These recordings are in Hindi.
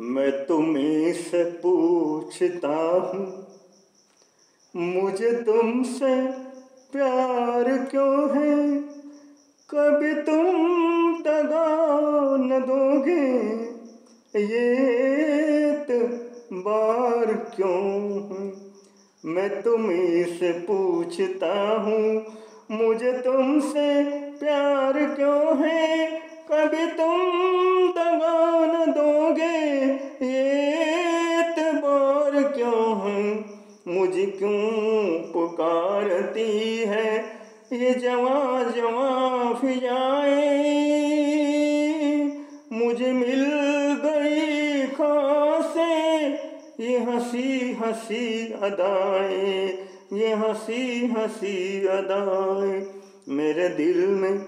मैं तुम्हें से पूछता हूँ, मुझे तुमसे प्यार क्यों है? कभी तुम दगा न दोगे? ये बार क्यों है? मैं तुम्हें से पूछता हूँ, मुझे तुमसे मुझे क्यों पुकारती है? ये जवा जवा फिजाए मुझे मिल गई खासे। ये हँसी हँसी अदाएँ, ये हँसी हँसी अदाएँ मेरे दिल में,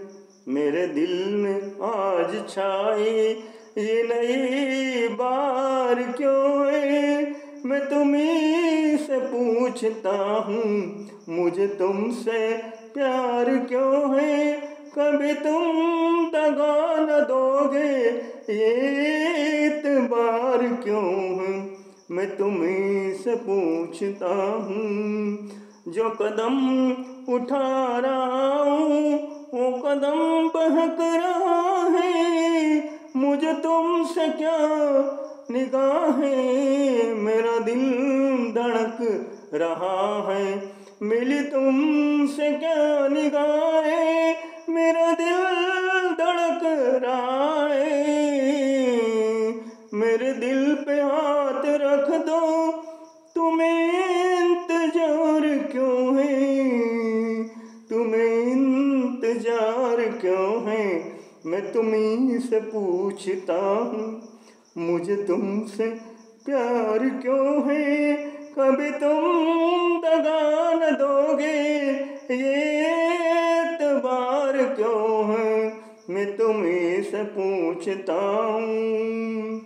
मेरे दिल में आज छाई ये नई बार क्यों है? मैं तुम्हें पूछता हूँ, मुझे तुमसे प्यार क्यों है? कभी तुम दगा न दोगे? ये इतबार क्यों है? मैं तुम्हें से पूछता हूँ, जो कदम उठा रहा हूँ, वो कदम बहक रहा है। मुझे तुमसे क्या निगाह है? मेरा दिल रहा है। मिली तुमसे क्या निगाहें? मेरा दिल धड़क रहा है। मेरे दिल पे हाथ रख दो। तुम्हें इंतज़ार क्यों है? तुम्हें इंतज़ार क्यों है? मैं तुम्ही से पूछता हूँ, मुझे तुमसे प्यार क्यों है? कभी तुम दगा न दोगे? ये तबार क्यों है? मैं तुम्हें से पूछता हूँ।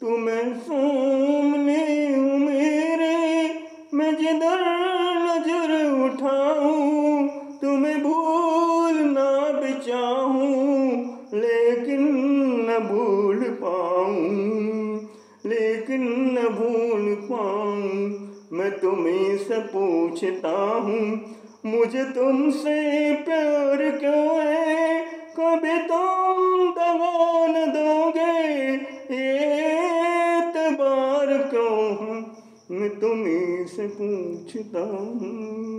तुम्हें सामने मेरे, मैं जिधर लेकिन न भूल पाऊँ मैं तुम्हें से पूछता हूँ, मुझे तुमसे प्यार क्यों है? कभी तुम दबा न दोगे ये तबार क्यों है? मैं तुम्हें से पूछता हूँ।